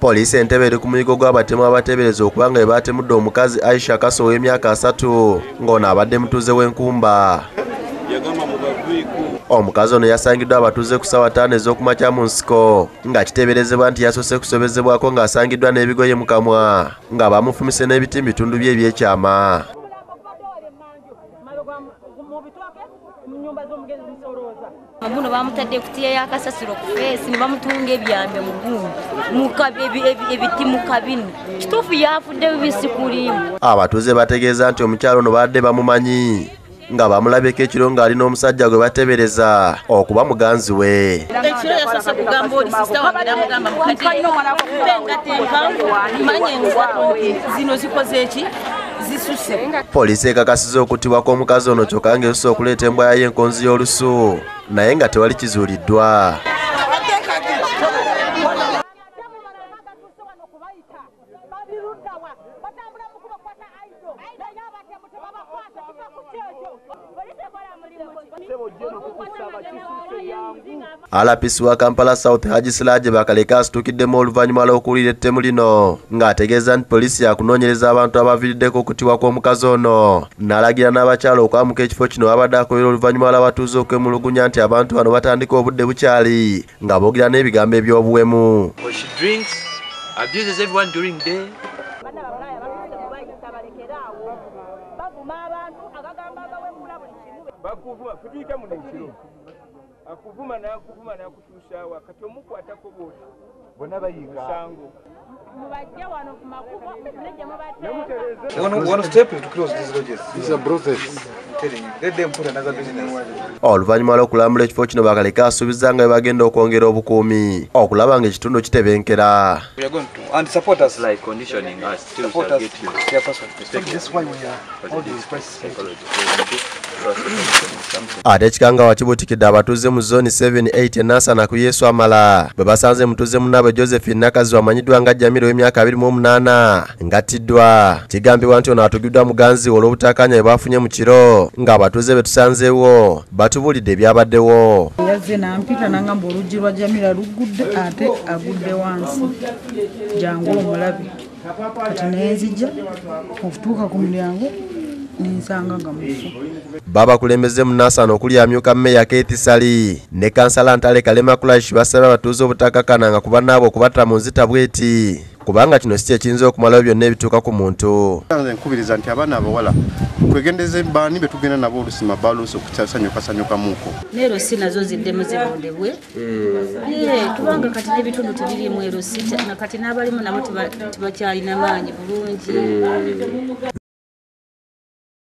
poliisi entebe eri ku muyigo gw'abatemu abateebereza okuba nga ebatemudde omukazi aisha kaso ow'emyaka asatu ng'ono abadde mutuuze w'enkumba omukazi ono yasangiddwa abatuuze ku ssaawa ttaano ez'okumakya mu nsiko nga kiteeberezebwa nti yasoose kusobezebwako ng'asangiddwa n'ebigoye mu kamwa nga bamufumise n'ebiti mu bitundu bye ebyekyama muno bamutadde kutiya yakasasiro ku feesi ne bamutunga ebyambe mu gundi ebiti mu kabini. Kituufu yafudde bibisi kulimu abatuuze bategeeza nti omukyalo ono badde bamumanyi nga bamulabeko ekiro ng'alina omusajja gwe batebereza okuba muganzi we. Ekiro yasoose kugamba oli sisita wange namugamba mukadde engato empanvu manye engato zino zikoze eki zisuse. Poliisi ekakasiza okuttibwa kw'omukazi ono kyokka ng'esusa okuleeta embwa yayo enkonzi y'olusu naye nga tewali kizuuliddwa alapisi wa kampala south haji silaaje bakaleka asituukiddemu oluvannyuma lw'okuwulira ettemu lino ng'ategeeza nti poliisi yakunoonyereza abantu abaviiriddeko okuttibwa kw'omukazi ono. N'alagira n'abakyala okwamuka ekifo kino babadde akolera oluvannyuma lw'abatuuze okwemulugunya nti abantu bano batandika obudde bukyali nga boogera n'ebigambo eby'obuwemu tabalekera awo. Bavuma abantu abagamba abawemula buli kimu. Bakuvuma tutuika muno ekiro. Akuvuma n'akuvuma nakutusawa kati omukwatako booti bonna bayiga. Mubajje wano ku makubo step to close these lodges. These are brothels. Business. oluvannyuma lw'okulambula ekifo kino bakaleka asuubiza nga bwe bagenda okwongera obukuumi. Okulaba ng'ekitundu kitebenkera. We ate ekikanga wakibuutikidde abatuuze mu zooni 78 enansana ku yesu amala. Bwe basanze mutuuze munnaabwe josephine nakazi wamanyiddwa nga jamiro w'emyaka 28 ng'attiddwa kigambibwa nti ono atugiddwa muganzi olw'obutakanya bwe bafunye mu kiro. Ng'abatuuze be tusanzeewo batubuulidde ebyabaddewo. Yazze nampita nangamba oluggi lwa jamira lugudde ate agudde wansi. Jangu omulabe kati nenzija? Okutuuka ku mulyango nensanga nga mufu. Babakulembeze mu nansana okuli amyuka mmeya kethi sali ne kansala ntale kalema kulash basaba abatuuze obutakakana ku bannaabwe okubatta mu nzita bweti kubanga kino si kyekiyinza okumalawo byonna ebituuka ku muntu. Nkubiriza nti abaana abawala twegendeze baani betugenda nabo olusima baluusi okukyasanyukasanyukamuuko neerosi nazo ziddemu zirondebwe kubanga kati n'ebitundu tebirimu erosi na kati n'abalimu nabo tibakyalina maanyi bulungi